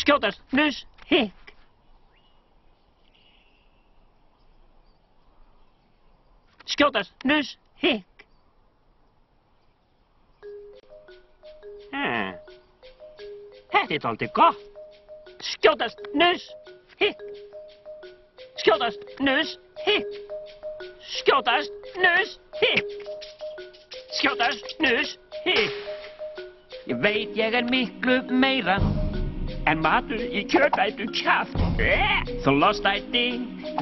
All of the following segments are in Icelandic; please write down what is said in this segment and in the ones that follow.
Skjótast, nus, hikk. Skjótast, nus, hikk. Hmm. Þetta er aldrei gott. Skjótast, nus, hikk. Skjótast, nus, hikk. Skjótast, nus, hikk. Skjótast, nus, hikk. Ég veit ég er miklu meira en matur í kjötætu kjaft. Þú lostætti,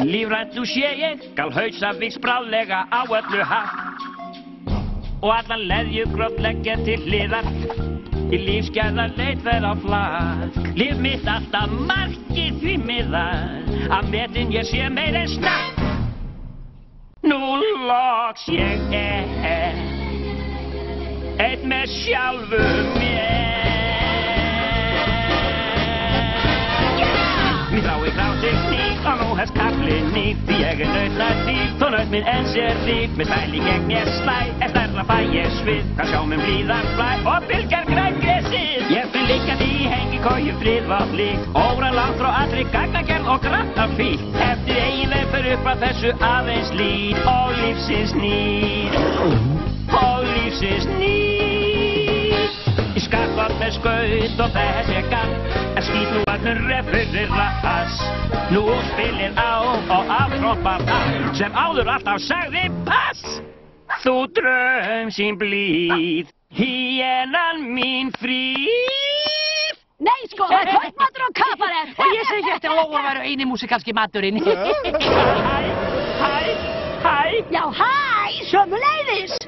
lífrænt nú sé ég, gal hausa viks bráðlega á öllu haft. Og allan leðjugrótt leggja til hliðar, í lífsgæða leit verð á flak. Líf mitt alltaf margir því miðar, að metin ég sé meir en snakk. Nú loks ég er, eitt með sjálfu nýtt Því ég er nautað dýrt og naut minn enn sér líkt Með stæli gegn mér slæ, en stærra fæ ég svið. Hvað sjá mér blíðan flæ og bylgar græn gresið Ég finn líka því hengi kóju frið var líkt Óra langt frá allri gagnagerð og grann af fík Eftir eigin leið fyrir upp að þessu aðeins lít Og lífsins nýtt Og lífsins nýtt Í skapað með skaut og þess skýt nú allur refurinn rass Nú spilir á og aftroppar allt Sem áður alltaf sagði pass Þú draum sín blíð Híenan mín fríð Nei, sko, það er kvöldmatur og kabarett. Og ég segi eftir að óvar væru eini músikalski maturinn. Hæ, hæ, hæ Já, hæ, sömuleiðis.